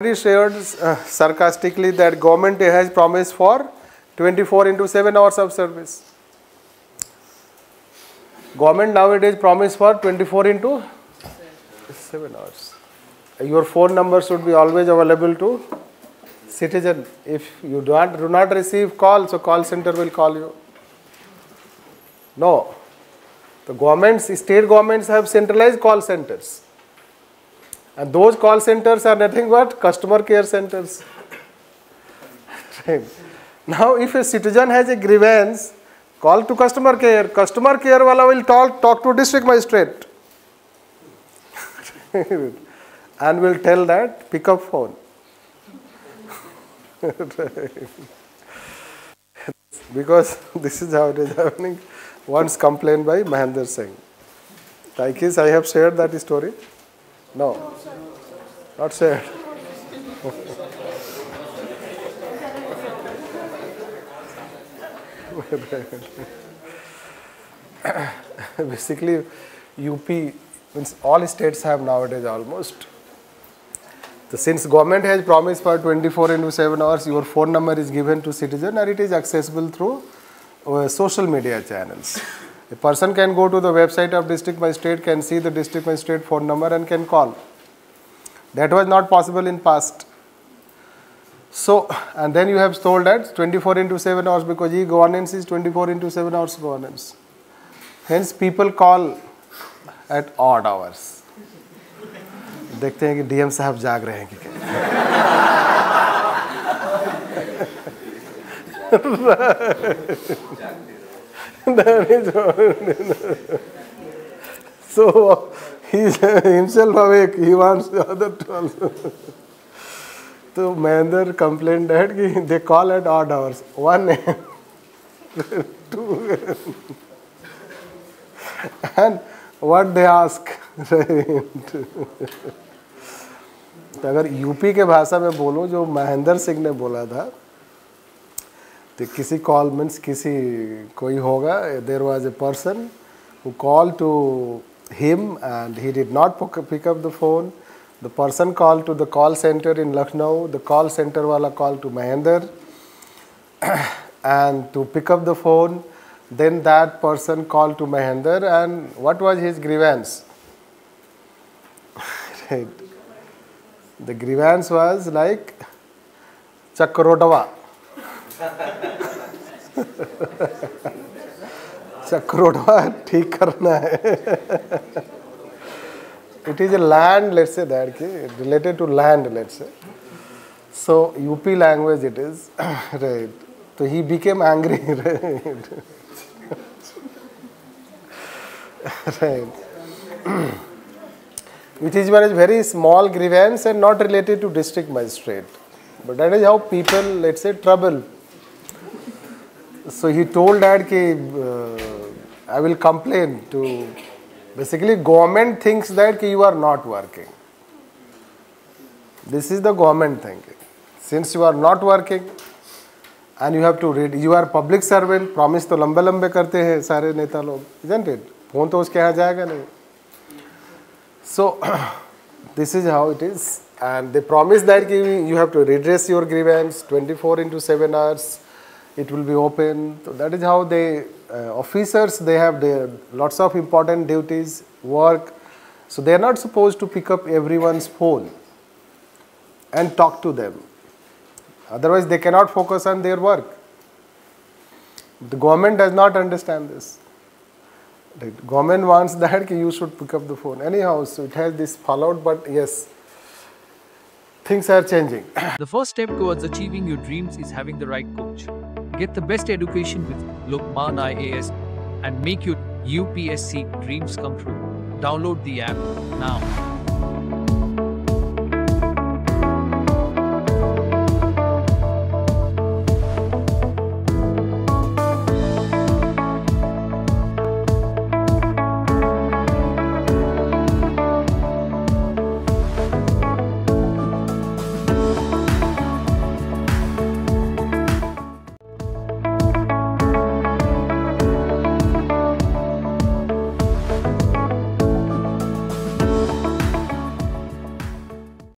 already shared uh, sarcastically that government has promised for 24 into 7 hours of service. Government nowadays promise for 24 into 7 hours. Your phone number should be always available to citizen. If you do not, do not receive call, so call center will call you. No. The governments, state governments have centralized call centers. And those call centers are nothing but customer care centers. now, if a citizen has a grievance, call to customer care. Customer care wala will talk, talk to district magistrate. and will tell that pick up phone. because this is how it is happening. Once complained by Mahendra Singh. I guess I have shared that story. No, not shared. Basically, UP means all states have nowadays almost. So since government has promised for 24 into 7 hours, your phone number is given to citizen and it is accessible through uh, social media channels. A person can go to the website of district magistrate, can see the district magistrate phone number and can call. That was not possible in past. So, and then you have told that 24 into 7 hours because e-governance is 24 into 7 hours governance. Hence people call at odd hours. देखते हैं कि DM साहब जाग रहे हैं कि so he's himself awake. He wants the other to also. So Mahendra complained that they call at odd hours. 1 a.m. 2 a.m. and what they ask. तो अगर यूपी के भाषा में बोलो जो महेंद्र सिंह ने बोला था The kisi call means kisi koi hoga. There was a person who called to him and he did not pick up the phone. The person called to the call center in Lucknow. The call center wala called to Mahender and to pick up the phone. Then that person called to Mahender and what was his grievance? right. The grievance was like Chakrodava. चक्रोडवा ठीक करना है। It is a land let's say that के related to land let's say so UP language it is right तो he became angry right right which is one is very small grievance and not related to district magistrate but that is how people let's a trouble so he told that ki, uh, I will complain to basically government thinks that ki you are not working. This is the government thinking. Since you are not working and you have to read, you are public servant, promise तो लंबे लंबे करते हैं सारे नेता लोग, isn't it? Phone तो उसके यहाँ जाएगा नहीं. So this is how it is and they promise that you have to redress your grievance 24 into 7 hours it will be open. So that is how they, uh, officers, they have their lots of important duties, work. So they are not supposed to pick up everyone's phone and talk to them. Otherwise, they cannot focus on their work. The government does not understand this. The government wants that you should pick up the phone. Anyhow, so it has this fallout, but yes, things are changing. The first step towards achieving your dreams is having the right coach. Get the best education with Lukmaan IAS and make your UPSC dreams come true. Download the app now.